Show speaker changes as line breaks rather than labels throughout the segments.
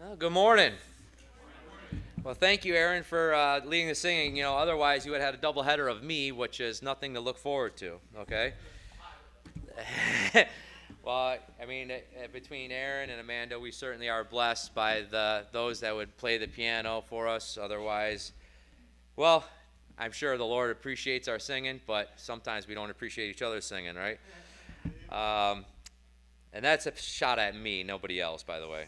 Well, good morning. Well, thank you, Aaron, for uh, leading the singing. You know, otherwise you would have had a double header of me, which is nothing to look forward to. Okay. well, I mean, uh, between Aaron and Amanda, we certainly are blessed by the those that would play the piano for us. Otherwise, well, I'm sure the Lord appreciates our singing, but sometimes we don't appreciate each other's singing, right? Um, and that's a shot at me, nobody else, by the way.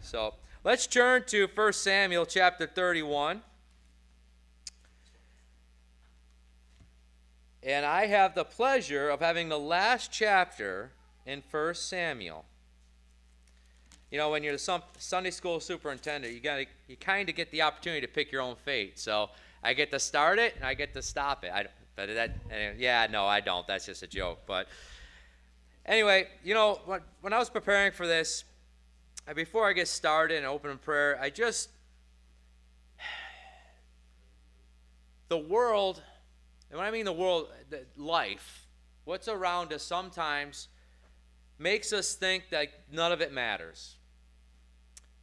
So let's turn to 1 Samuel chapter 31. And I have the pleasure of having the last chapter in 1 Samuel. You know, when you're the Sunday school superintendent, you got you kind of get the opportunity to pick your own fate. So I get to start it and I get to stop it. I, but that, eh, yeah, no, I don't. That's just a joke. But Anyway, you know, when, when I was preparing for this, Uh, before I get started and open in prayer, I just, the world, and when I mean the world, the life, what's around us sometimes makes us think that none of it matters.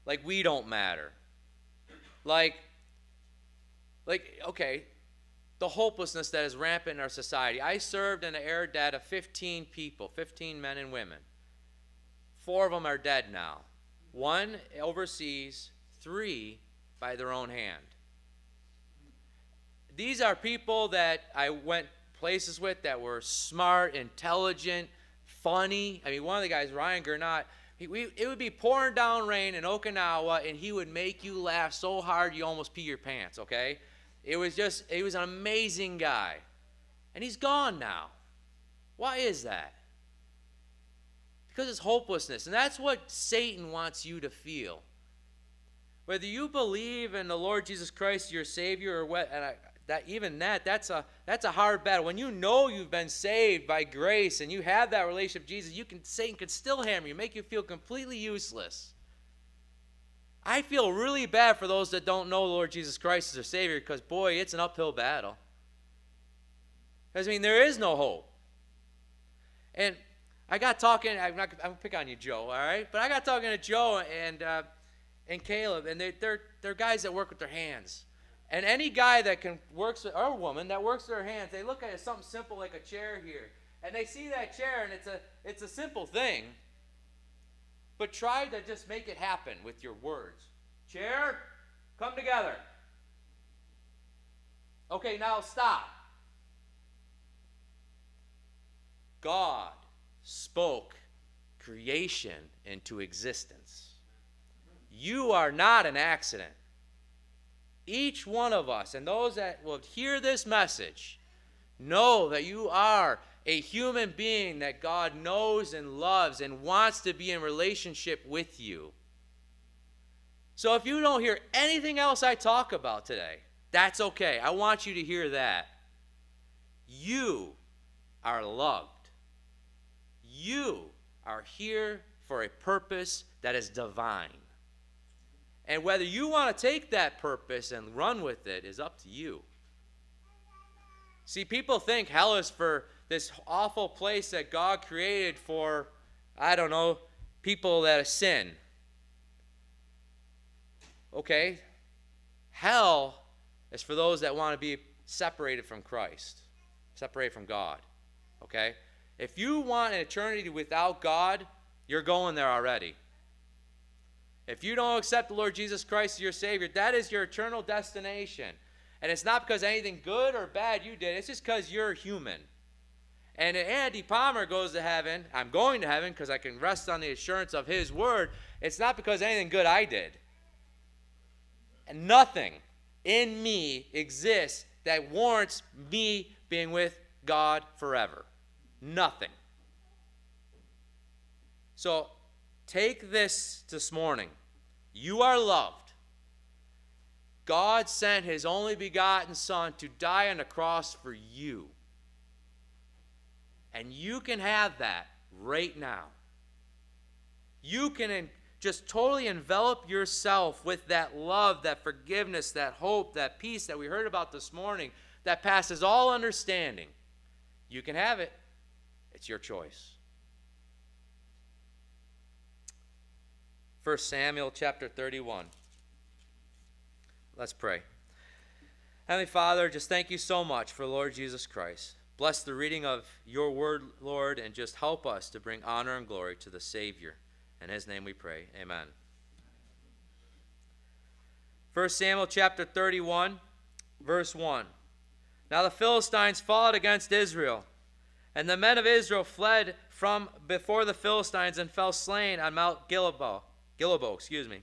Like we don't matter. Like, like, okay, the hopelessness that is rampant in our society. I served in an air dad of 15 people, 15 men and women. Four of them are dead now. One overseas, three by their own hand. These are people that I went places with that were smart, intelligent, funny. I mean, one of the guys, Ryan Gernot, he, we, it would be pouring down rain in Okinawa, and he would make you laugh so hard you almost pee your pants, okay? It was just, he was an amazing guy. And he's gone now. Why is that? Because it's hopelessness. And that's what Satan wants you to feel. Whether you believe in the Lord Jesus Christ, your Savior, or what, and I, that even that, that's a that's a hard battle. When you know you've been saved by grace and you have that relationship with Jesus, you can Satan can still hammer you, make you feel completely useless. I feel really bad for those that don't know Lord Jesus Christ as their Savior because, boy, it's an uphill battle. Because, I mean, there is no hope. And I got talking, I'm not I'm gonna pick on you, Joe, all right? But I got talking to Joe and, uh, and Caleb, and they, they're, they're guys that work with their hands. And any guy that can works with, or woman that works with their hands, they look at it something simple like a chair here. And they see that chair, and it's a, it's a simple thing. But try to just make it happen with your words. Chair, come together. Okay, now stop. God spoke creation into existence. You are not an accident. Each one of us, and those that will hear this message, know that you are a human being that God knows and loves and wants to be in relationship with you. So if you don't hear anything else I talk about today, that's okay. I want you to hear that. You are loved. You are here for a purpose that is divine. And whether you want to take that purpose and run with it is up to you. See, people think hell is for this awful place that God created for, I don't know, people that sin. Okay? Hell is for those that want to be separated from Christ, separated from God. Okay? If you want an eternity without God, you're going there already. If you don't accept the Lord Jesus Christ as your Savior, that is your eternal destination. And it's not because anything good or bad you did, it's just because you're human. And Andy Palmer goes to heaven. I'm going to heaven because I can rest on the assurance of his word. It's not because anything good I did. And nothing in me exists that warrants me being with God forever. Nothing. So take this this morning. You are loved. God sent his only begotten Son to die on the cross for you. And you can have that right now. You can just totally envelop yourself with that love, that forgiveness, that hope, that peace that we heard about this morning that passes all understanding. You can have it. It's your choice. 1 Samuel chapter 31. Let's pray. Heavenly Father, just thank you so much for Lord Jesus Christ. Bless the reading of your word, Lord, and just help us to bring honor and glory to the Savior. In his name we pray. Amen. 1 Samuel chapter 31, verse 1. Now the Philistines fought against Israel, and the men of Israel fled from before the Philistines and fell slain on Mount Gilboa. Gilboa, excuse me.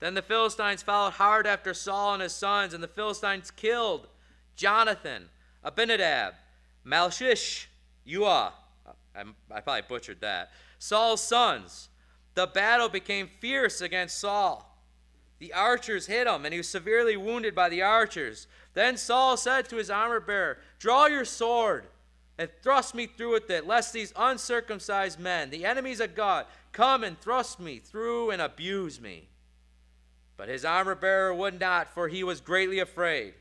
Then the Philistines followed hard after Saul and his sons, and the Philistines killed Jonathan, Abinadab, Malchish, Uah. I, I probably butchered that. Saul's sons. The battle became fierce against Saul. The archers hit him, and he was severely wounded by the archers. Then Saul said to his armor bearer, Draw your sword and thrust me through it, lest these uncircumcised men, the enemies of God, come and thrust me through and abuse me. But his armor bearer would not, for he was greatly afraid.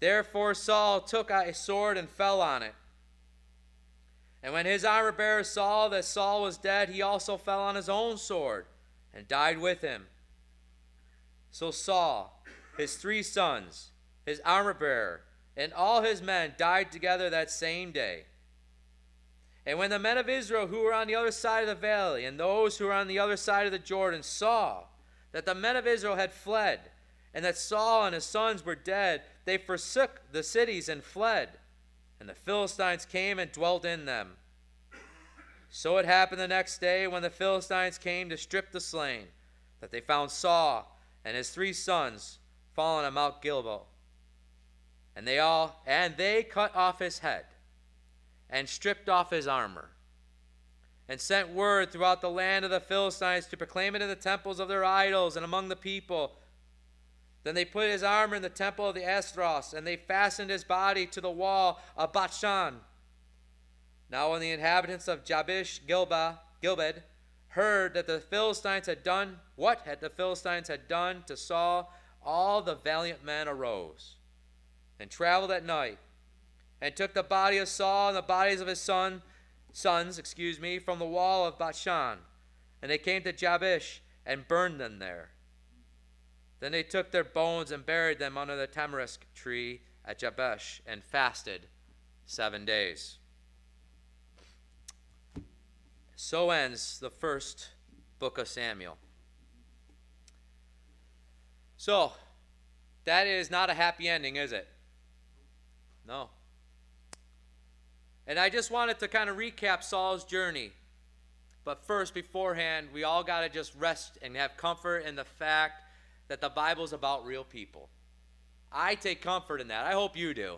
Therefore Saul took a sword and fell on it. And when his armor bearer saw that Saul was dead, he also fell on his own sword and died with him. So Saul, his three sons, his armor bearer, and all his men died together that same day. And when the men of Israel who were on the other side of the valley and those who were on the other side of the Jordan saw that the men of Israel had fled, and that Saul and his sons were dead, they forsook the cities and fled. And the Philistines came and dwelt in them. So it happened the next day when the Philistines came to strip the slain, that they found Saul and his three sons fallen on Mount Gilboa. And they all and they cut off his head and stripped off his armor and sent word throughout the land of the Philistines to proclaim it in the temples of their idols and among the people. Then they put his armor in the temple of the Ashtaroth, and they fastened his body to the wall of Bethshan. Now when the inhabitants of Jabesh Gilba, Gilbed heard that the Philistines had done what had the Philistines had done to Saul, all the valiant men arose and traveled at night, and took the body of Saul and the bodies of his son, sons, excuse me, from the wall of Bethshan, and they came to Jabesh and burned them there. Then they took their bones and buried them under the tamarisk tree at Jabesh and fasted seven days. So ends the first book of Samuel. So, that is not a happy ending, is it? No. And I just wanted to kind of recap Saul's journey. But first, beforehand, we all got to just rest and have comfort in the fact that the Bible's about real people. I take comfort in that. I hope you do.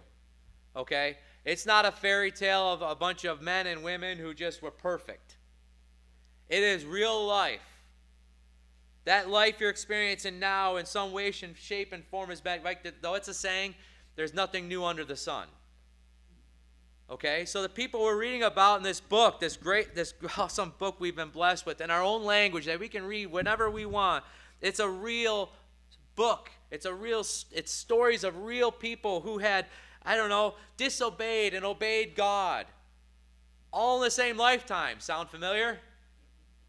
Okay? It's not a fairy tale of a bunch of men and women who just were perfect. It is real life. That life you're experiencing now in some way, shape, and form is back. Like though it's a saying, there's nothing new under the sun. Okay, so the people we're reading about in this book, this great, this awesome book we've been blessed with in our own language that we can read whenever we want. It's a real book. It's a real, it's stories of real people who had, I don't know, disobeyed and obeyed God, all in the same lifetime. Sound familiar?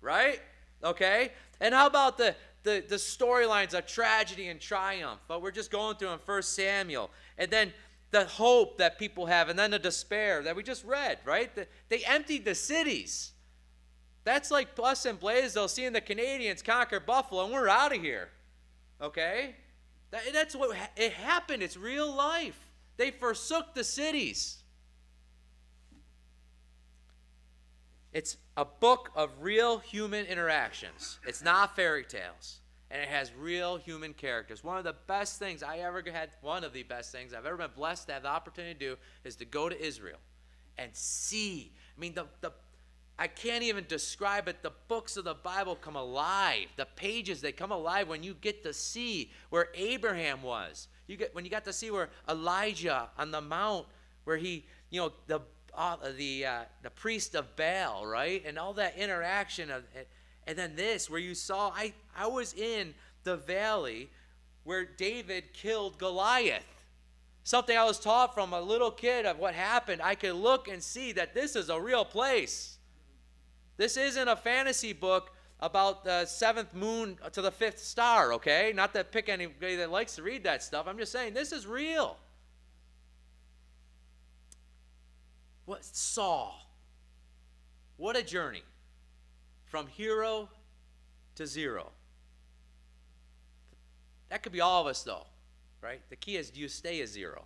Right? Okay. And how about the the, the storylines of tragedy and triumph, but we're just going through in First Samuel. And then the hope that people have, and then the despair that we just read, right? The, they emptied the cities. That's like us and Blasdell seeing the Canadians conquer Buffalo, and we're out of here. Okay? That, that's what it happened. It's real life. They forsook the cities. It's a book of real human interactions. It's not fairy tales. And it has real human characters. One of the best things I ever had, one of the best things I've ever been blessed to have the opportunity to do is to go to Israel and see. I mean, the, the I can't even describe it. The books of the Bible come alive. The pages, they come alive when you get to see where Abraham was. You get when you got to see where Elijah on the mount, where he, you know, the uh, the uh, the priest of Baal, right? And all that interaction of, and then this where you saw I I was in the valley where David killed Goliath. Something I was taught from a little kid of what happened. I could look and see that this is a real place. This isn't a fantasy book about the seventh moon to the fifth star, okay? Not to pick anybody that likes to read that stuff. I'm just saying this is real. What Saul? What a journey from hero to zero. That could be all of us, though, right? The key is do you stay a zero?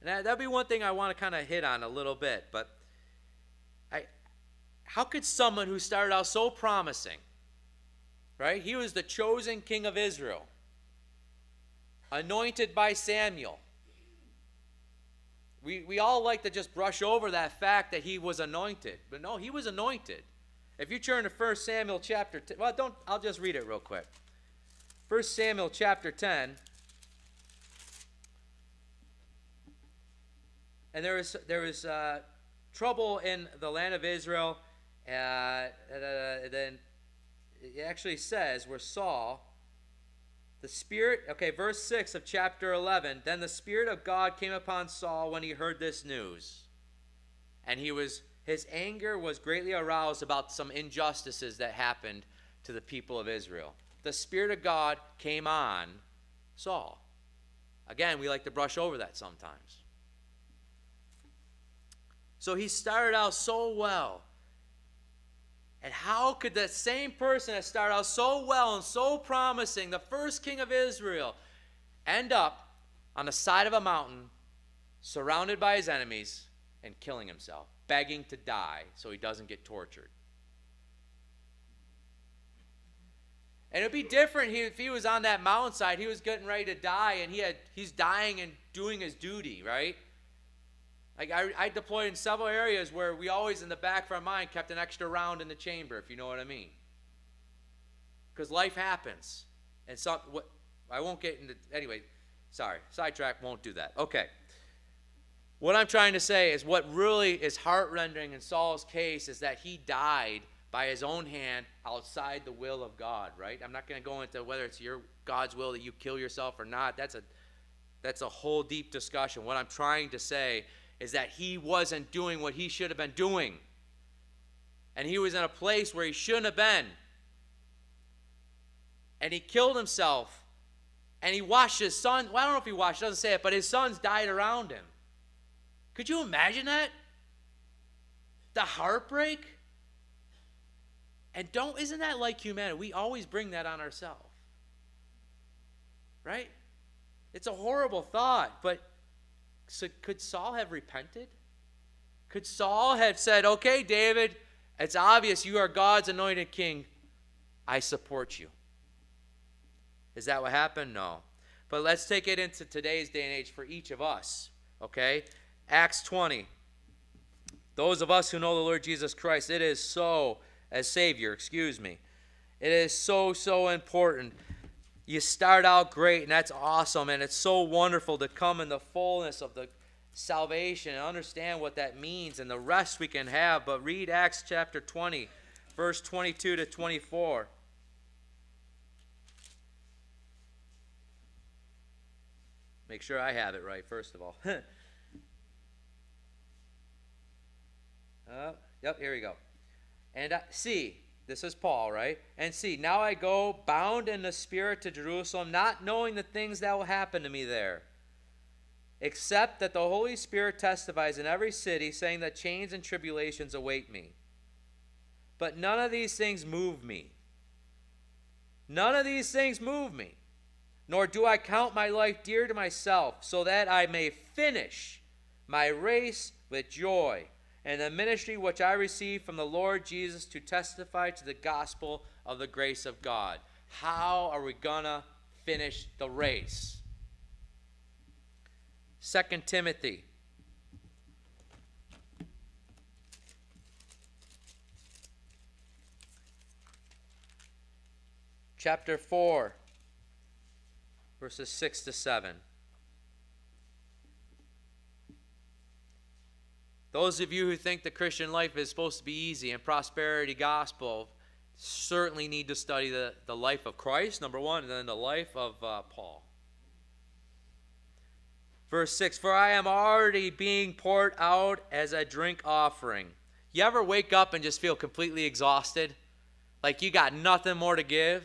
And that, that'd be one thing I want to kind of hit on a little bit. But I, how could someone who started out so promising, right? He was the chosen king of Israel, anointed by Samuel. We, we all like to just brush over that fact that he was anointed. But no, he was anointed. If you turn to 1 Samuel chapter 10, well, don't, I'll just read it real quick. 1 Samuel chapter 10. And there is, there is uh, trouble in the land of Israel. Uh, uh, then it actually says where Saul, the Spirit, okay, verse 6 of chapter 11. Then the Spirit of God came upon Saul when he heard this news. And he was, his anger was greatly aroused about some injustices that happened to the people of Israel. The Spirit of God came on Saul. Again, we like to brush over that sometimes. So he started out so well. And how could that same person that started out so well and so promising, the first king of Israel, end up on the side of a mountain, surrounded by his enemies, and killing himself, begging to die so he doesn't get tortured? And it'd be different if he was on that mountainside, he was getting ready to die, and he had he's dying and doing his duty, right? Like I, I deployed in several areas where we always, in the back of our mind, kept an extra round in the chamber, if you know what I mean. Because life happens, and some what I won't get into anyway. Sorry, sidetrack. Won't do that. Okay. What I'm trying to say is what really is heart rending in Saul's case is that he died by his own hand outside the will of God, right? I'm not going to go into whether it's your God's will that you kill yourself or not. That's a that's a whole deep discussion. What I'm trying to say is that he wasn't doing what he should have been doing. And he was in a place where he shouldn't have been. And he killed himself. And he watched his son. Well, I don't know if he watched, doesn't say it, but his sons died around him. Could you imagine that? The heartbreak? And don't isn't that like humanity? We always bring that on ourselves. Right? It's a horrible thought, but so could Saul have repented? Could Saul have said, Okay, David, it's obvious you are God's anointed king. I support you. Is that what happened? No. But let's take it into today's day and age for each of us. Okay? Acts 20. Those of us who know the Lord Jesus Christ, it is so, as Savior, excuse me, it is so, so important you start out great, and that's awesome, and it's so wonderful to come in the fullness of the salvation and understand what that means and the rest we can have. But read Acts chapter 20, verse 22 to 24. Make sure I have it right, first of all. uh, yep, here we go. And uh, see, this is Paul, right? And see, now I go bound in the Spirit to Jerusalem, not knowing the things that will happen to me there, except that the Holy Spirit testifies in every city, saying that chains and tribulations await me. But none of these things move me. None of these things move me. Nor do I count my life dear to myself, so that I may finish my race with joy and the ministry which I received from the Lord Jesus to testify to the gospel of the grace of God. How are we going to finish the race? 2 Timothy. Chapter 4, verses 6 to 7. Those of you who think the Christian life is supposed to be easy and prosperity gospel certainly need to study the, the life of Christ, number one, and then the life of uh, Paul. Verse 6 For I am already being poured out as a drink offering. You ever wake up and just feel completely exhausted? Like you got nothing more to give?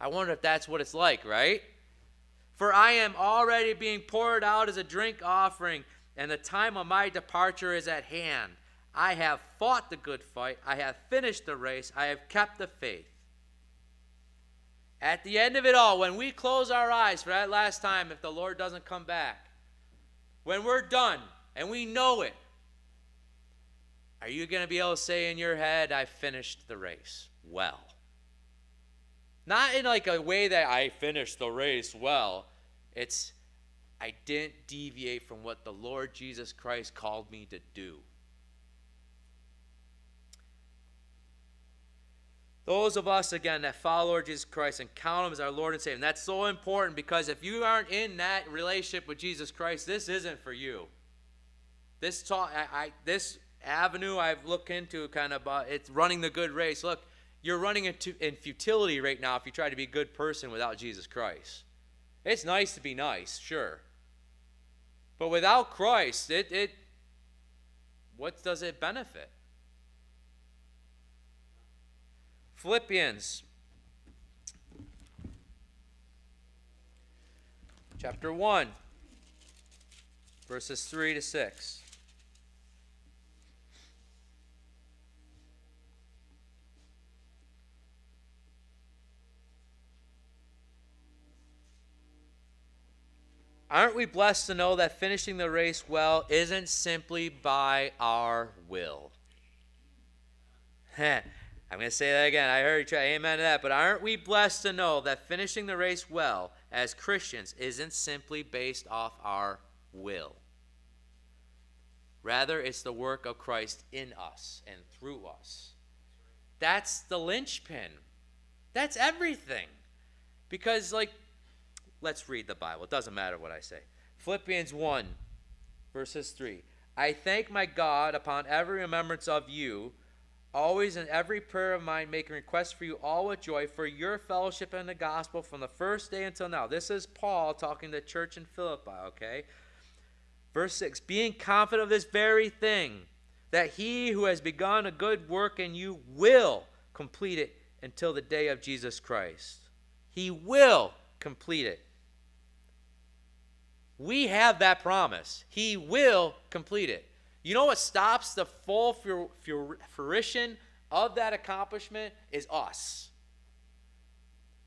I wonder if that's what it's like, right? For I am already being poured out as a drink offering, and the time of my departure is at hand. I have fought the good fight, I have finished the race, I have kept the faith. At the end of it all, when we close our eyes for that last time, if the Lord doesn't come back, when we're done and we know it, are you going to be able to say in your head, I finished the race well? Not in like a way that I finished the race well. It's I didn't deviate from what the Lord Jesus Christ called me to do. Those of us, again, that follow Lord Jesus Christ and count Him as our Lord and Savior. And that's so important because if you aren't in that relationship with Jesus Christ, this isn't for you. This talk, I, I this avenue I've looked into kind of, uh, it's running the good race. Look, you're running into in futility right now if you try to be a good person without Jesus Christ. It's nice to be nice, sure. But without Christ, it, it what does it benefit? Philippians chapter 1, verses 3 to 6. Aren't we blessed to know that finishing the race well isn't simply by our will? I'm going to say that again. I heard you try. Amen to that. But aren't we blessed to know that finishing the race well as Christians isn't simply based off our will? Rather, it's the work of Christ in us and through us. That's the linchpin. That's everything. Because, like, let's read the Bible. It doesn't matter what I say. Philippians 1, verses 3. I thank my God upon every remembrance of you always in every prayer of mine making requests for you all with joy for your fellowship in the gospel from the first day until now. This is Paul talking to the church in Philippi, okay? Verse 6 Being confident of this very thing, that he who has begun a good work in you will complete it until the day of Jesus Christ. He will complete it. We have that promise. He will complete it. You know what stops the full fruition of that accomplishment is us.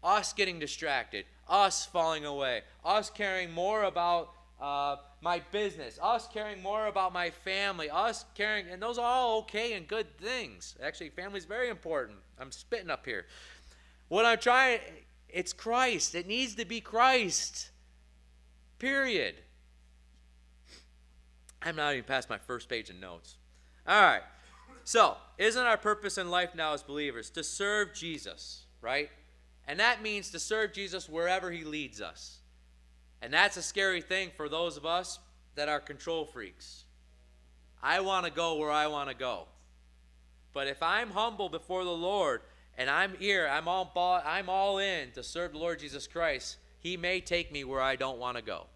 Us getting distracted, us falling away, us caring more about uh, my business, us caring more about my family, us caring, and those are all okay and good things. Actually, family is very important. I'm spitting up here. What I'm trying, it's Christ. It needs to be Christ. Period. I'm not even past my first page of notes. All right. So, isn't our purpose in life now as believers to serve Jesus, right? And that means to serve Jesus wherever he leads us. And that's a scary thing for those of us that are control freaks. I want to go where I want to go. But if I'm humble before the Lord and I'm here, I'm all, I'm all in to serve the Lord Jesus Christ, he may take me where I don't want to go.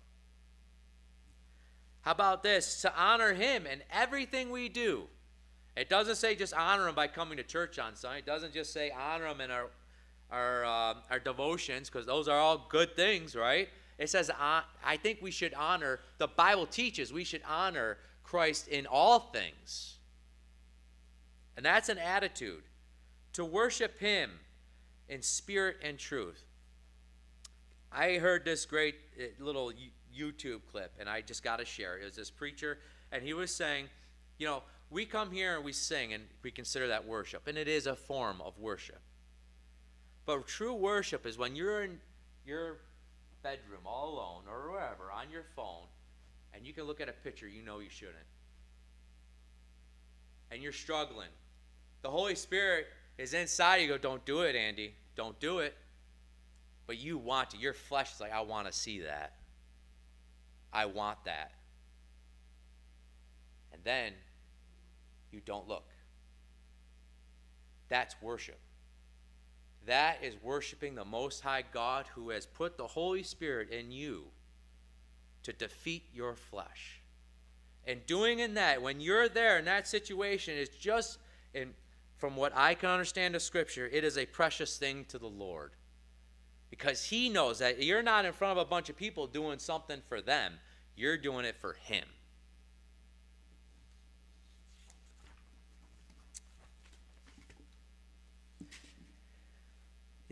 How about this? To honor him in everything we do. It doesn't say just honor him by coming to church on Sunday. It doesn't just say honor him in our our uh, our devotions because those are all good things, right? It says I think we should honor. The Bible teaches we should honor Christ in all things, and that's an attitude to worship Him in spirit and truth. I heard this great uh, little YouTube clip, and I just got to share. It was this preacher, and he was saying, you know, we come here and we sing, and we consider that worship, and it is a form of worship. But true worship is when you're in your bedroom all alone or wherever on your phone, and you can look at a picture you know you shouldn't, and you're struggling. The Holy Spirit is inside you. Go, don't do it, Andy. Don't do it. But you want to. Your flesh is like, I want to see that. I want that. And then you don't look. That's worship. That is worshiping the Most High God who has put the Holy Spirit in you to defeat your flesh. And doing in that, when you're there in that situation, is just, in, from what I can understand of Scripture, it is a precious thing to the Lord. Because He knows that you're not in front of a bunch of people doing something for them, you're doing it for Him.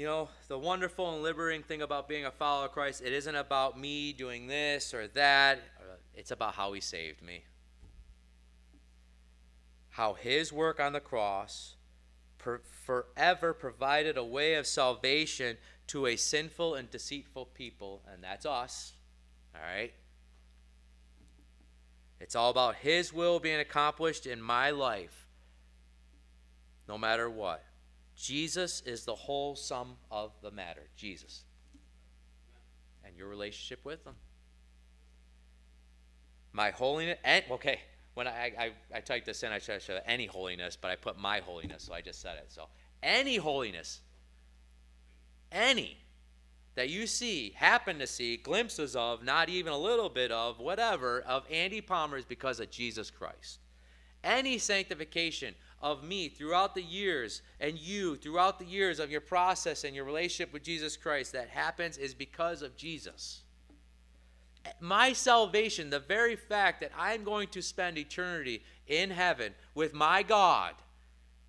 you know, the wonderful and liberating thing about being a follower of Christ, it isn't about me doing this or that. Uh, it's about how he saved me. How his work on the cross forever provided a way of salvation to a sinful and deceitful people, and that's us. All right? It's all about his will being accomplished in my life, no matter what. Jesus is the whole sum of the matter. Jesus. And your relationship with Him. My holiness, and, okay, when I, I, I typed this in, I should have any holiness, but I put my holiness, so I just said it. So, any holiness, any that you see, happen to see, glimpses of, not even a little bit of, whatever, of Andy Palmer is because of Jesus Christ. Any sanctification of me throughout the years and you throughout the years of your process and your relationship with Jesus Christ that happens is because of Jesus. My salvation, the very fact that I'm going to spend eternity in heaven with my God,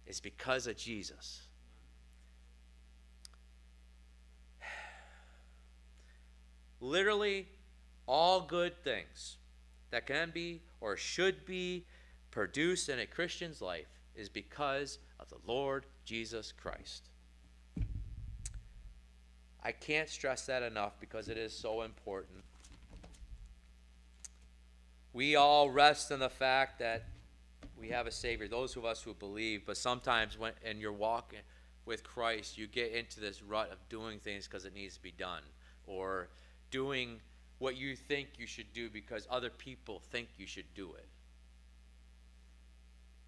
is because of Jesus. Literally, all good things that can be or should be produced in a Christian's life is because of the Lord Jesus Christ. I can't stress that enough because it is so important. We all rest in the fact that we have a Savior, those of us who believe, but sometimes when and you're walking with Christ, you get into this rut of doing things because it needs to be done, or doing what you think you should do because other people think you should do it.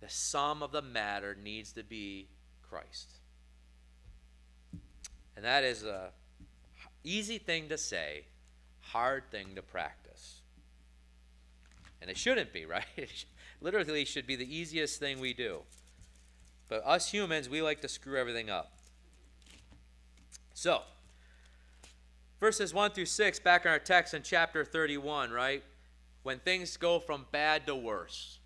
The sum of the matter needs to be Christ. And that is a easy thing to say, hard thing to practice. And it shouldn't be, right? It literally should be the easiest thing we do. But us humans, we like to screw everything up. So, verses 1 through 6, back in our text in chapter 31, right? When things go from bad to worse.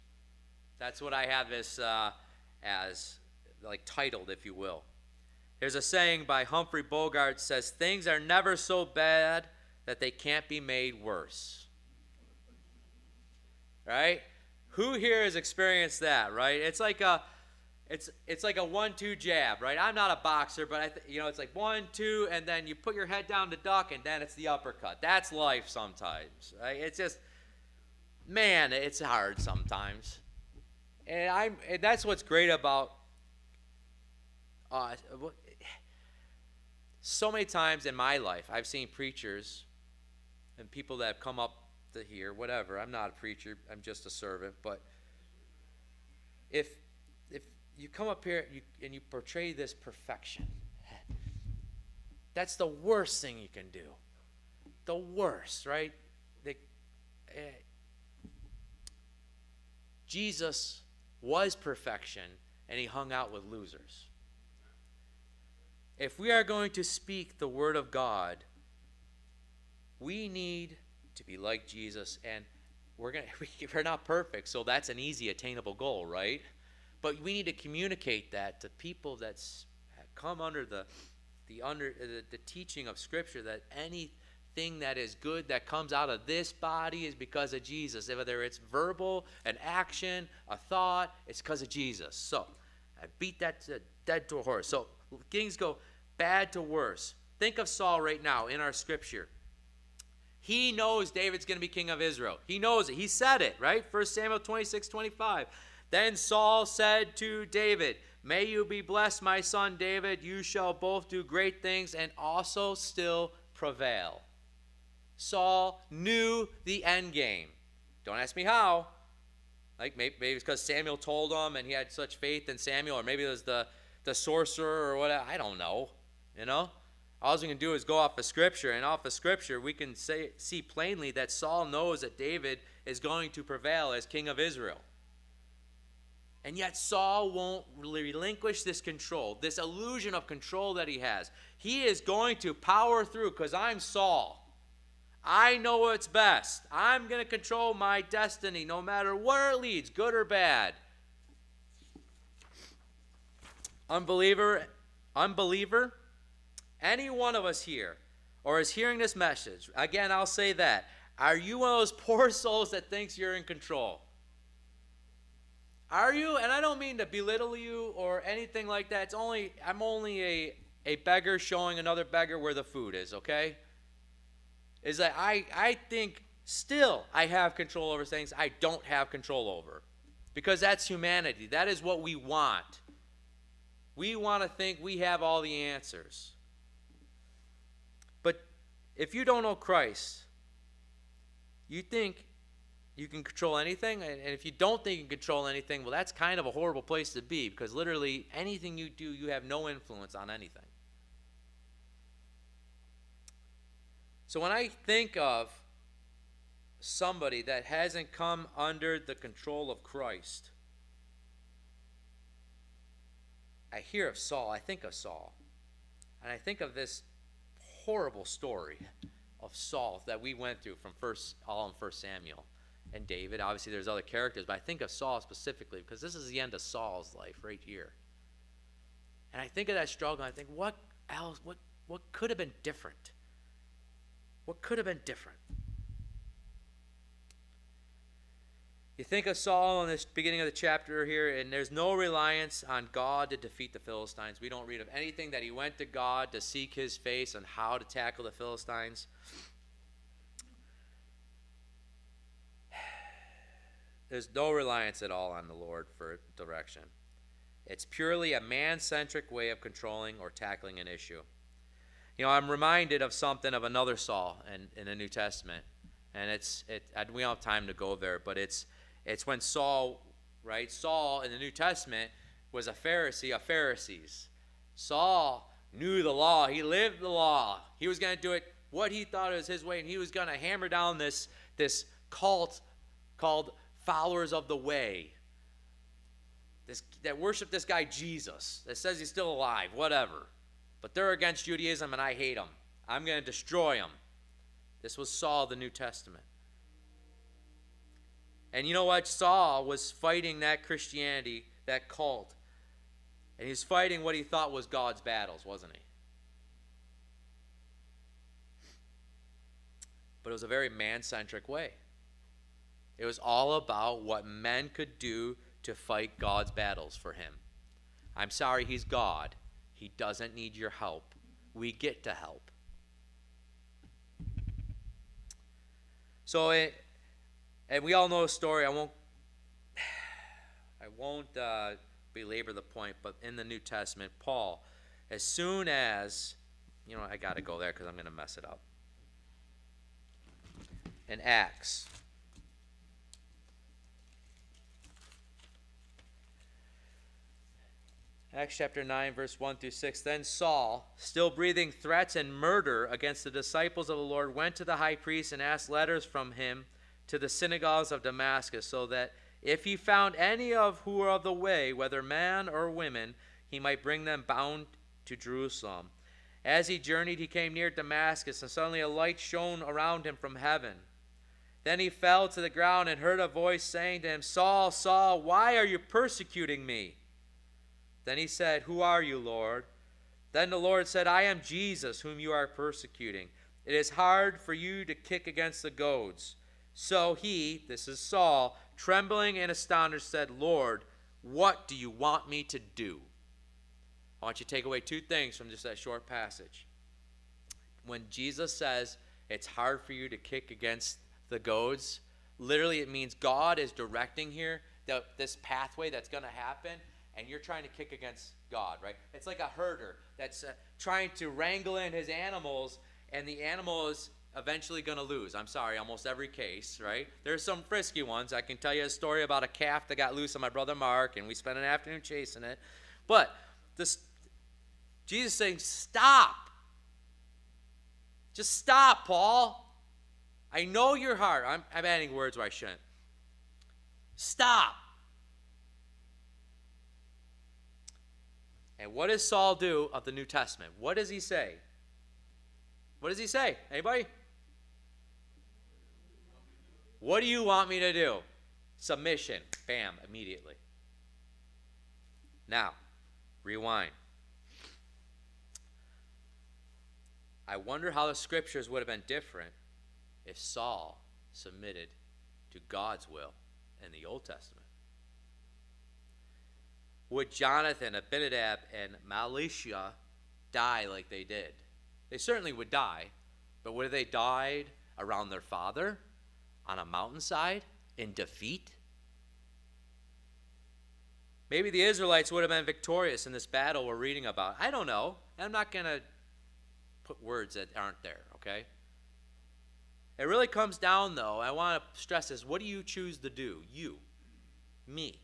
That's what I have as, uh, as like titled, if you will. There's a saying by Humphrey Bogart says, "Things are never so bad that they can't be made worse." Right? Who here has experienced that? Right? It's like a it's it's like a one-two jab, right? I'm not a boxer, but I th- you know it's like one, two, and then you put your head down to duck, and then it's the uppercut. That's life sometimes. Right? It's just, man, it's hard sometimes. And I'm and that's what's great about uh, so many times in my life I've seen preachers and people that have come up to here, whatever. I'm not a preacher, I'm just a servant, but if if you come up here you, and you portray this perfection, that's the worst thing you can do. The worst, right? The, uh, Jesus was perfection and he hung out with losers. If we are going to speak the word of God, we need to be like Jesus and we're going to we're not perfect, so that's an easy attainable goal, right? But we need to communicate that to people that come under the the under uh, the, the teaching of scripture that anything that is good that comes out of this body is because of Jesus. Whether it's verbal, an action, a thought, it's because of Jesus. So I beat that to, dead to a horse. So things go bad to worse. Think of Saul right now in our scripture. He knows David's going to be king of Israel. He knows it. He said it, right? 1 Samuel 26, 25. Then Saul said to David, May you be blessed, my son David. You shall both do great things and also still prevail. Saul knew the end game. Don't ask me how. Like maybe, maybe it's because Samuel told him and he had such faith in Samuel, or maybe it was the, the sorcerer or whatever. I don't know. You know? All we can do is go off of Scripture, and off of Scripture, we can say, see plainly that Saul knows that David is going to prevail as king of Israel. And yet, Saul won't relinquish this control, this illusion of control that he has. He is going to power through because I'm Saul. I know what's best. I'm going to control my destiny no matter where it leads, good or bad. Unbeliever, unbeliever, any one of us here or is hearing this message, again, I'll say that. Are you one of those poor souls that thinks you're in control? Are you? And I don't mean to belittle you or anything like that. It's only I'm only a a beggar showing another beggar where the food is, okay? Is that I I think still I have control over things I don't have control over. Because that's humanity. That is what we want. We want to think we have all the answers. But if you don't know Christ, you think you can control anything. And if you don't think you can control anything, well, that's kind of a horrible place to be because literally anything you do, you have no influence on anything. So when I think of somebody that hasn't come under the control of Christ, I hear of Saul, I think of Saul. And I think of this horrible story of Saul that we went through from first all in first Samuel and David. Obviously, there's other characters, but I think of Saul specifically because this is the end of Saul's life right here. And I think of that struggle. And I think, what else? What what could have been different? What could have been different? You think of Saul in this beginning of the chapter here, and there's no reliance on God to defeat the Philistines. We don't read of anything that he went to God to seek his face on how to tackle the Philistines. There's no reliance at all on the Lord for direction. It's purely a man centric way of controlling or tackling an issue. You know, I'm reminded of something of another Saul in, in the New Testament. And it's, it, we don't have time to go there, but it's, it's when Saul, right? Saul in the New Testament was a Pharisee of Pharisees. Saul knew the law, he lived the law. He was going to do it what he thought was his way, and he was going to hammer down this, this cult called followers of the way this, that worship this guy Jesus, that says he's still alive, whatever. But they're against Judaism and I hate them. I'm going to destroy them. This was Saul, the New Testament. And you know what? Saul was fighting that Christianity, that cult. And he was fighting what he thought was God's battles, wasn't he? But it was a very man centric way. It was all about what men could do to fight God's battles for him. I'm sorry, he's God. He doesn't need your help. We get to help. So, it, and we all know a story. I won't, I won't uh, belabor the point, but in the New Testament, Paul, as soon as, you know, I got to go there because I'm going to mess it up. In Acts Acts chapter 9, verse 1 through 6. Then Saul, still breathing threats and murder against the disciples of the Lord, went to the high priest and asked letters from him to the synagogues of Damascus, so that if he found any of who were of the way, whether man or women, he might bring them bound to Jerusalem. As he journeyed, he came near Damascus, and suddenly a light shone around him from heaven. Then he fell to the ground and heard a voice saying to him, Saul, Saul, why are you persecuting me? Then he said, Who are you, Lord? Then the Lord said, I am Jesus, whom you are persecuting. It is hard for you to kick against the goads. So he, this is Saul, trembling and astonished, said, Lord, what do you want me to do? I want you to take away two things from just that short passage. When Jesus says it's hard for you to kick against the goads, literally it means God is directing here the, this pathway that's going to happen and you're trying to kick against God, right? It's like a herder that's uh, trying to wrangle in his animals, and the animal is eventually going to lose. I'm sorry, almost every case, right? There's some frisky ones. I can tell you a story about a calf that got loose on my brother Mark, and we spent an afternoon chasing it. But this, Jesus saying, stop. Just stop, Paul. I know your heart. I'm, I'm adding words where I shouldn't. Stop. And what does Saul do of the New Testament? What does he say? What does he say? Anybody? What do you want me to do? Submission. Bam, immediately. Now, rewind. I wonder how the scriptures would have been different if Saul submitted to God's will in the Old Testament. Would Jonathan, Abinadab, and Malchishua die like they did? They certainly would die, but would they died around their father on a mountainside in defeat? Maybe the Israelites would have been victorious in this battle we're reading about. I don't know. I'm not going to put words that aren't there, okay? It really comes down, though, I want to stress this what do you choose to do? You, me.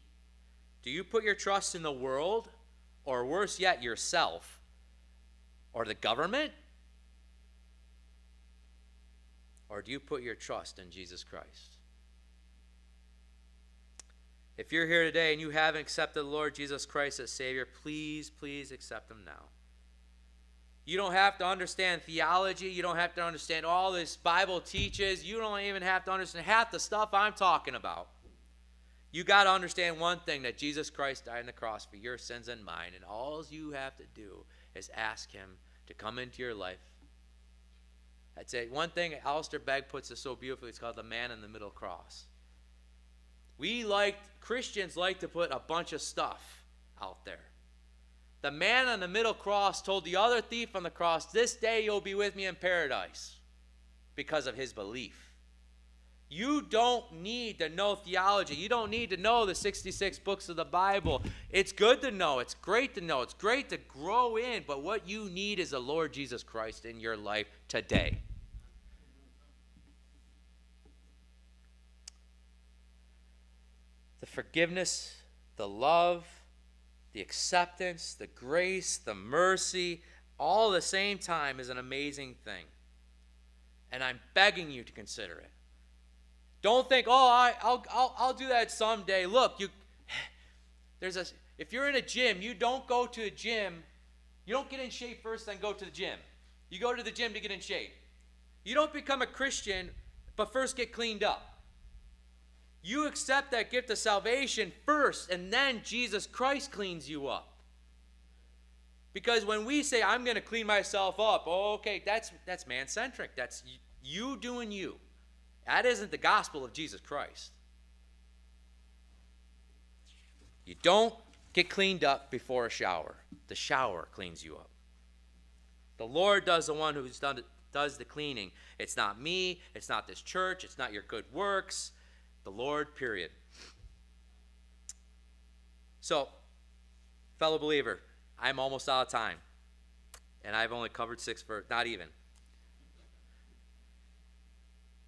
Do you put your trust in the world, or worse yet, yourself, or the government? Or do you put your trust in Jesus Christ? If you're here today and you haven't accepted the Lord Jesus Christ as Savior, please, please accept Him now. You don't have to understand theology. You don't have to understand all this Bible teaches. You don't even have to understand half the stuff I'm talking about. You got to understand one thing that Jesus Christ died on the cross for your sins and mine, and all you have to do is ask Him to come into your life. I'd say one thing Alistair Begg puts it so beautifully, it's called the man in the middle cross. We like, Christians like to put a bunch of stuff out there. The man on the middle cross told the other thief on the cross, This day you'll be with me in paradise because of his belief. You don't need to know theology. You don't need to know the 66 books of the Bible. It's good to know. It's great to know. It's great to grow in. But what you need is the Lord Jesus Christ in your life today. The forgiveness, the love, the acceptance, the grace, the mercy, all at the same time is an amazing thing. And I'm begging you to consider it. Don't think, oh, I, will I'll, I'll do that someday. Look, you, there's a, if you're in a gym, you don't go to a gym, you don't get in shape first, then go to the gym. You go to the gym to get in shape. You don't become a Christian, but first get cleaned up. You accept that gift of salvation first, and then Jesus Christ cleans you up. Because when we say, I'm going to clean myself up, okay, that's, that's man centric. That's you doing you. That isn't the gospel of Jesus Christ. You don't get cleaned up before a shower, the shower cleans you up. The Lord does the one who's done does the cleaning. It's not me, it's not this church, it's not your good works, the Lord, period. So, fellow believer, I'm almost out of time. And I've only covered six verses, not even.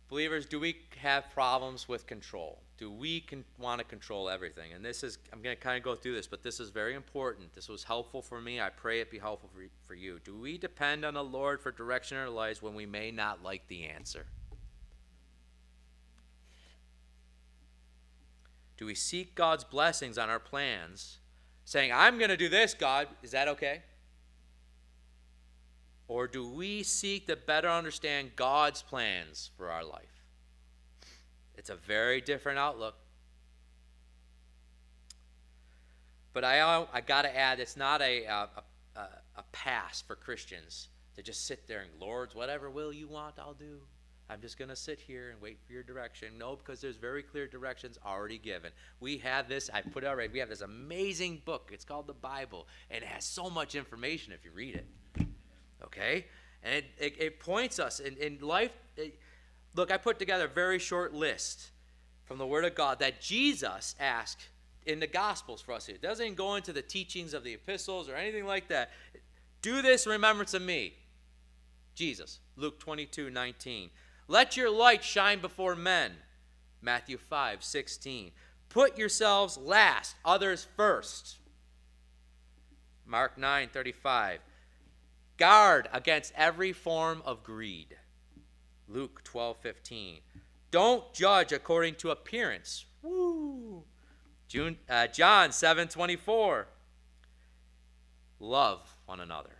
Believers, do we have problems with control? Do we want to control everything? And this is, I'm going to kind of go through this, but this is very important. This was helpful for me. I pray it be helpful for, for you. Do we depend on the Lord for direction in our lives when we may not like the answer? Do we seek God's blessings on our plans, saying, I'm going to do this, God? Is that okay? Or do we seek to better understand God's plans for our life? It's a very different outlook. But I, I got to add, it's not a, a, a, a pass for Christians to just sit there and, Lord, whatever will you want, I'll do. I'm just going to sit here and wait for your direction. No, because there's very clear directions already given. We have this, I put it already, we have this amazing book. It's called the Bible, and it has so much information if you read it. Okay? And it, it, it points us in, in life. It, look, I put together a very short list from the Word of God that Jesus asked in the Gospels for us. It doesn't go into the teachings of the epistles or anything like that. Do this in remembrance of me. Jesus, Luke 22 19. Let your light shine before men. Matthew 5, 16. Put yourselves last, others first. Mark 9, 35. Guard against every form of greed. Luke 12 15. Don't judge according to appearance. Woo. June, uh, John 7 24. Love one another.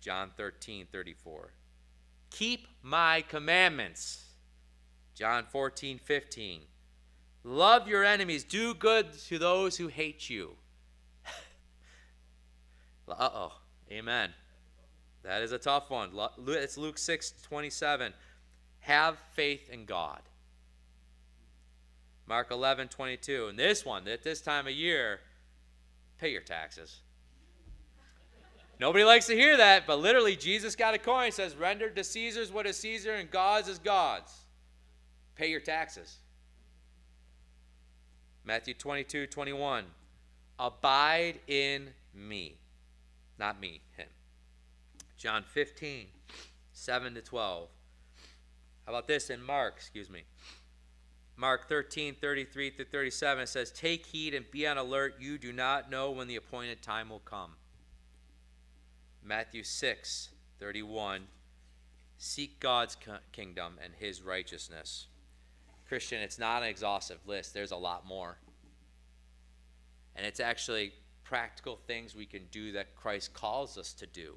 John 13 34. Keep my commandments. John 14 15. Love your enemies. Do good to those who hate you. uh oh. Amen. That is a tough one. It's Luke 6 27. Have faith in God. Mark 11 22. And this one, at this time of year, pay your taxes. Nobody likes to hear that, but literally, Jesus got a coin. says, Render to Caesar's what is Caesar, and God's is God's. Pay your taxes. Matthew 22 21. Abide in me. Not me, him. John 15, 7 to 12. How about this in Mark, excuse me? Mark 13, 33 through 37 says, Take heed and be on alert. You do not know when the appointed time will come. Matthew 6, 31. Seek God's kingdom and his righteousness. Christian, it's not an exhaustive list. There's a lot more. And it's actually practical things we can do that Christ calls us to do.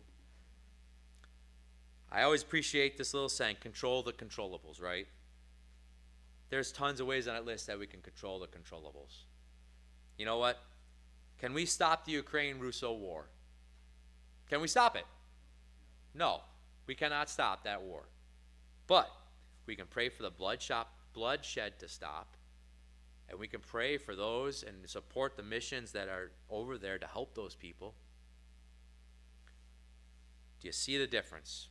I always appreciate this little saying control the controllables, right? There's tons of ways on that list that we can control the controllables. You know what? Can we stop the Ukraine Russo war? Can we stop it? No, we cannot stop that war. But we can pray for the bloodshed to stop, and we can pray for those and support the missions that are over there to help those people. Do you see the difference?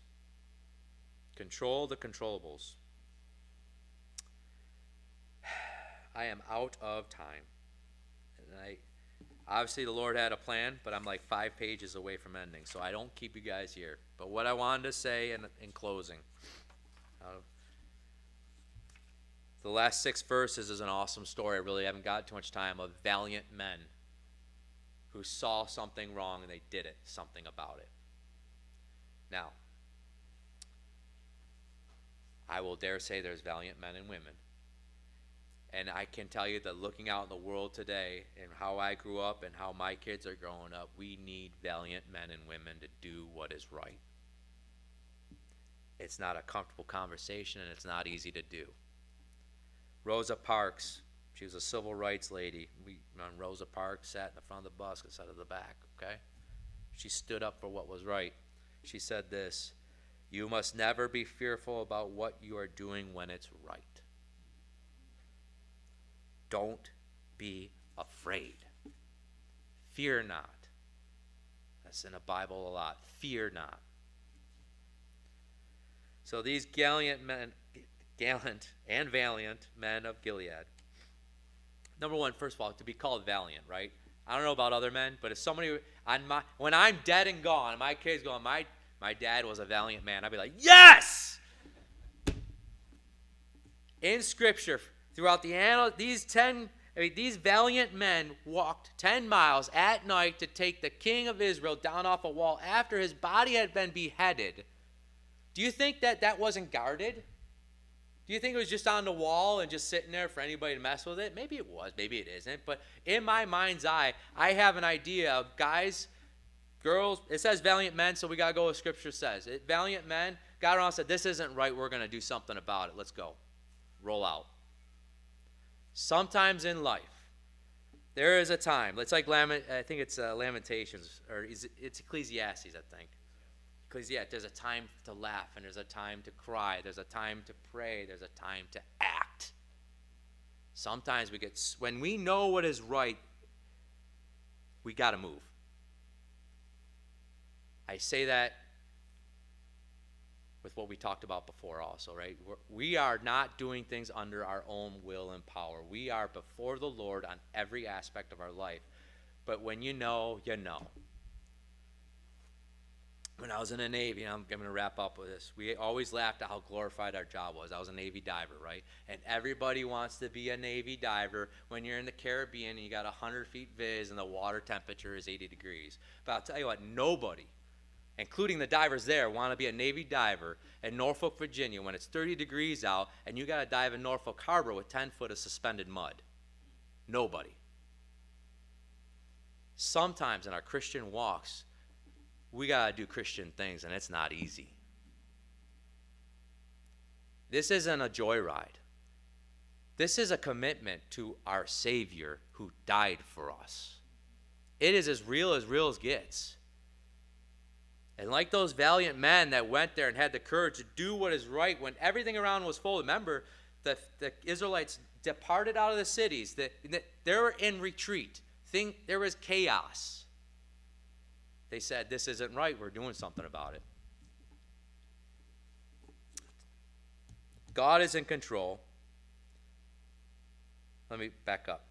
Control the controllables. I am out of time. And I obviously the Lord had a plan, but I'm like five pages away from ending, so I don't keep you guys here. But what I wanted to say in, in closing, uh, the last six verses is an awesome story. I really haven't got too much time of valiant men who saw something wrong and they did it, something about it. Now, I will dare say there's valiant men and women. And I can tell you that looking out in the world today and how I grew up and how my kids are growing up, we need valiant men and women to do what is right. It's not a comfortable conversation and it's not easy to do. Rosa Parks, she was a civil rights lady. We Rosa Parks sat in the front of the bus instead of the back, okay? She stood up for what was right. She said this you must never be fearful about what you are doing when it's right. Don't be afraid. Fear not. That's in the Bible a lot. Fear not. So these gallant men, gallant and valiant men of Gilead. Number one, first of all, to be called valiant, right? I don't know about other men, but if somebody on my when I'm dead and gone, my kids going, my my dad was a valiant man, I'd be like, yes! In Scripture, throughout the annals, these 10, I mean, these valiant men walked 10 miles at night to take the king of Israel down off a wall after his body had been beheaded. Do you think that that wasn't guarded? Do you think it was just on the wall and just sitting there for anybody to mess with it? Maybe it was, maybe it isn't. But in my mind's eye, I have an idea of guys Girls, it says valiant men, so we got to go with scripture says. It, valiant men got around said, This isn't right. We're going to do something about it. Let's go. Roll out. Sometimes in life, there is a time. It's like Lament, I think it's uh, Lamentations, or it, it's Ecclesiastes, I think. Because, yeah, there's a time to laugh, and there's a time to cry, there's a time to pray, there's a time to act. Sometimes we get, when we know what is right, we got to move. I say that with what we talked about before, also, right? We're, we are not doing things under our own will and power. We are before the Lord on every aspect of our life. But when you know, you know. When I was in the Navy, and I'm going to wrap up with this, we always laughed at how glorified our job was. I was a Navy diver, right? And everybody wants to be a Navy diver when you're in the Caribbean and you got 100 feet viz and the water temperature is 80 degrees. But I'll tell you what, nobody including the divers there, want to be a Navy diver in Norfolk, Virginia when it's 30 degrees out and you got to dive in Norfolk Harbor with 10 foot of suspended mud? Nobody. Sometimes in our Christian walks, we got to do Christian things and it's not easy. This isn't a joyride. This is a commitment to our Savior who died for us. It is as real as real as gets. And like those valiant men that went there and had the courage to do what is right when everything around was full, remember, the, the Israelites departed out of the cities, the, the, they were in retreat. Think there was chaos. They said, This isn't right, we're doing something about it. God is in control. Let me back up.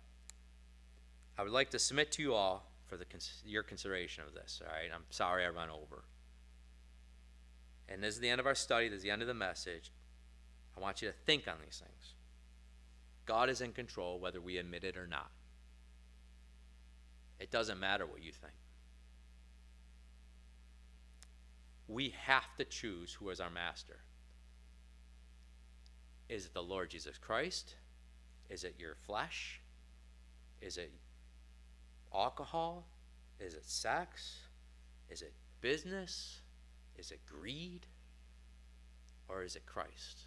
I would like to submit to you all for the, your consideration of this. All right, I'm sorry I run over. And this is the end of our study. This is the end of the message. I want you to think on these things. God is in control whether we admit it or not. It doesn't matter what you think. We have to choose who is our master. Is it the Lord Jesus Christ? Is it your flesh? Is it alcohol? Is it sex? Is it business? Is it greed? Or is it Christ?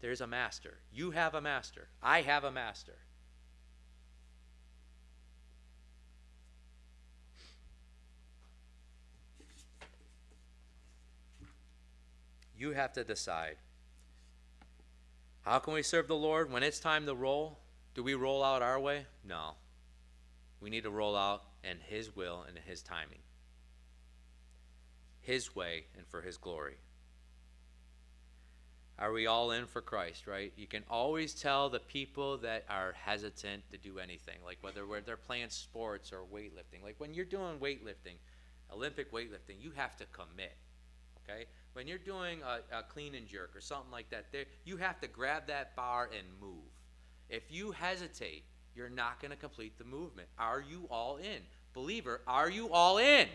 There's a master. You have a master. I have a master. You have to decide. How can we serve the Lord when it's time to roll? Do we roll out our way? No. We need to roll out in His will and in His timing. His way and for His glory. Are we all in for Christ, right? You can always tell the people that are hesitant to do anything, like whether they're playing sports or weightlifting. Like when you're doing weightlifting, Olympic weightlifting, you have to commit, okay? When you're doing a, a clean and jerk or something like that, there you have to grab that bar and move. If you hesitate, you're not going to complete the movement. Are you all in? Believer, are you all in?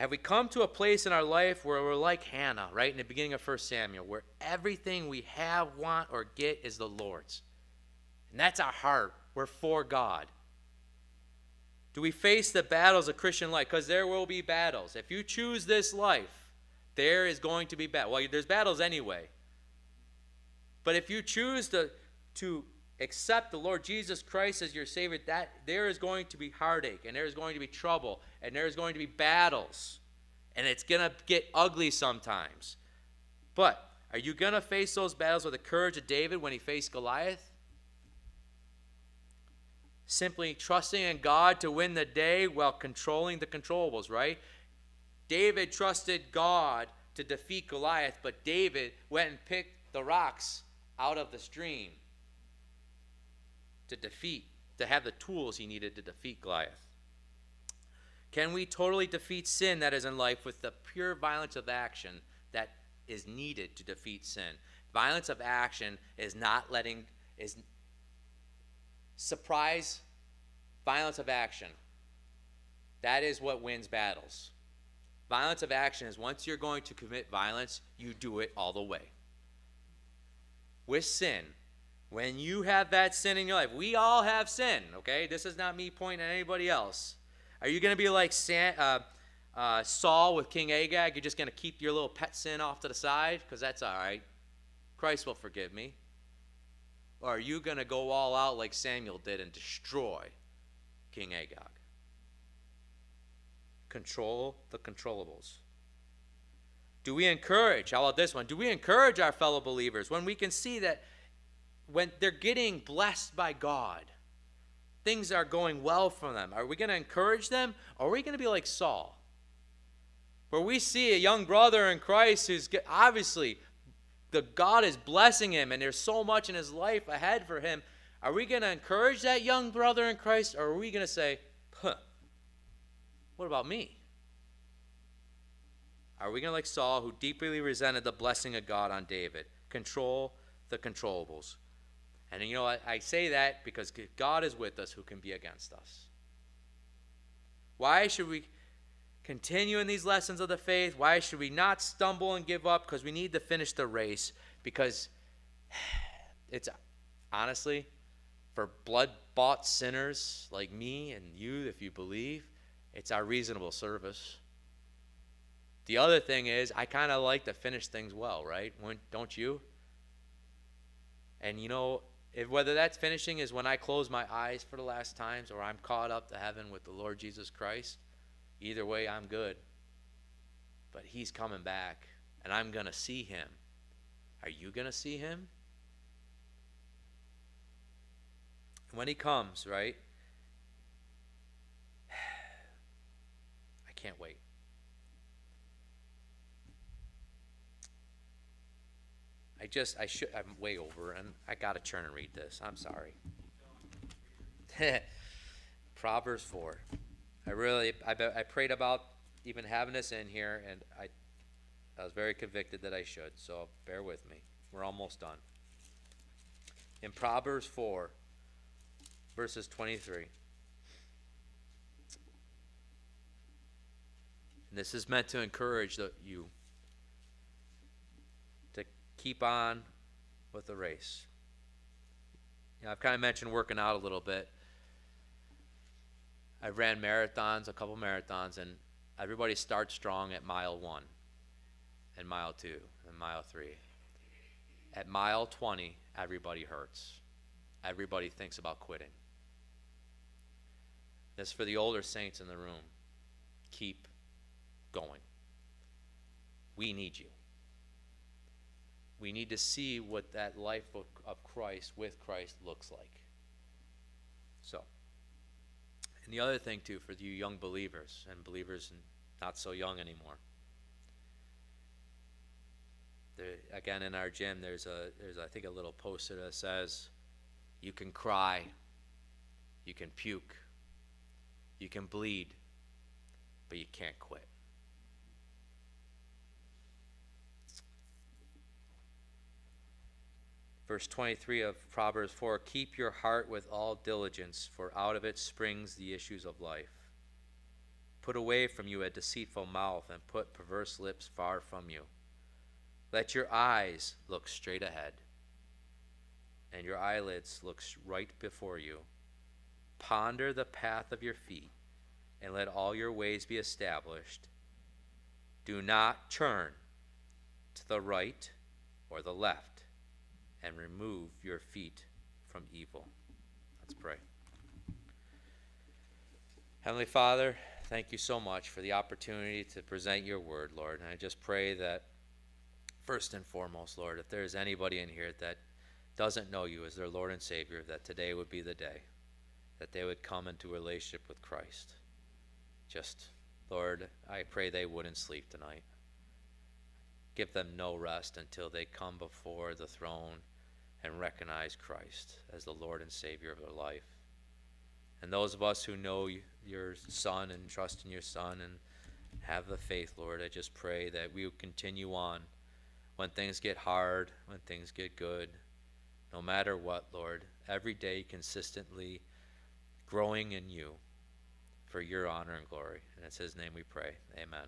Have we come to a place in our life where we're like Hannah, right in the beginning of 1 Samuel, where everything we have, want, or get is the Lord's? And that's our heart. We're for God. Do we face the battles of Christian life? Because there will be battles. If you choose this life, there is going to be battle. Well, there's battles anyway. But if you choose to, to accept the Lord Jesus Christ as your Savior, that there is going to be heartache and there is going to be trouble and there is going to be battles. And it's going to get ugly sometimes. But are you going to face those battles with the courage of David when he faced Goliath? Simply trusting in God to win the day while controlling the controllables, right? David trusted God to defeat Goliath, but David went and picked the rocks out of the stream to defeat, to have the tools he needed to defeat Goliath. Can we totally defeat sin that is in life with the pure violence of action that is needed to defeat sin? Violence of action is not letting, is surprise violence of action. That is what wins battles. Violence of action is once you're going to commit violence, you do it all the way. With sin, when you have that sin in your life, we all have sin, okay? This is not me pointing at anybody else. Are you going to be like San, uh, uh, Saul with King Agag? You're just going to keep your little pet sin off to the side? Because that's all right. Christ will forgive me. Or are you going to go all out like Samuel did and destroy King Agag? control the controllables? Do we encourage, how about this one? Do we encourage our fellow believers when we can see that when they're getting blessed by God, things are going well for them? Are we going to encourage them or are we going to be like Saul? Where we see a young brother in Christ who's obviously the God is blessing him and there's so much in his life ahead for him. Are we going to encourage that young brother in Christ or are we going to say, huh, what about me? Are we going to like Saul, who deeply resented the blessing of God on David? Control the controllables. And you know, I, I say that because God is with us, who can be against us? Why should we continue in these lessons of the faith? Why should we not stumble and give up? Because we need to finish the race. Because it's honestly, for blood bought sinners like me and you, if you believe, it's our reasonable service. The other thing is, I kind of like to finish things well, right? Don't you? And you know, if, whether that's finishing is when I close my eyes for the last times or I'm caught up to heaven with the Lord Jesus Christ, either way, I'm good. But He's coming back, and I'm going to see Him. Are you going to see Him? when He comes, right? I can't wait. I just, I should, I'm way over, and I got to turn and read this. I'm sorry. Proverbs 4. I really, I, I prayed about even having this in here, and I, I was very convicted that I should, so bear with me. We're almost done. In Proverbs 4, verses 23. And this is meant to encourage the, you keep on with the race. You know, I've kind of mentioned working out a little bit. I've ran marathons, a couple marathons, and everybody starts strong at mile one, and mile two, and mile three. At mile 20, everybody hurts. Everybody thinks about quitting. This for the older saints in the room. Keep going. We need you we need to see what that life of, of Christ with Christ looks like. So, and the other thing too for you young believers and believers and not so young anymore. There, again, in our gym, there's a there's I think a little poster that says, "You can cry, you can puke, you can bleed, but you can't quit." Verse 23 of Proverbs 4 Keep your heart with all diligence, for out of it springs the issues of life. Put away from you a deceitful mouth, and put perverse lips far from you. Let your eyes look straight ahead, and your eyelids look right before you. Ponder the path of your feet, and let all your ways be established. Do not turn to the right or the left and remove your feet from evil. Let's pray. Heavenly Father, thank you so much for the opportunity to present your word, Lord. And I just pray that, first and foremost, Lord, if there is anybody in here that doesn't know you as their Lord and Savior, that today would be the day that they would come into relationship with Christ. Just, Lord, I pray they wouldn't sleep tonight. Give them no rest until they come before the throne and recognize Christ as the Lord and Savior of their life. And those of us who know your Son and trust in your Son and have the faith, Lord, I just pray that we will continue on when things get hard, when things get good, no matter what, Lord, every day consistently growing in you for your honor and glory. And it's His name we pray. Amen.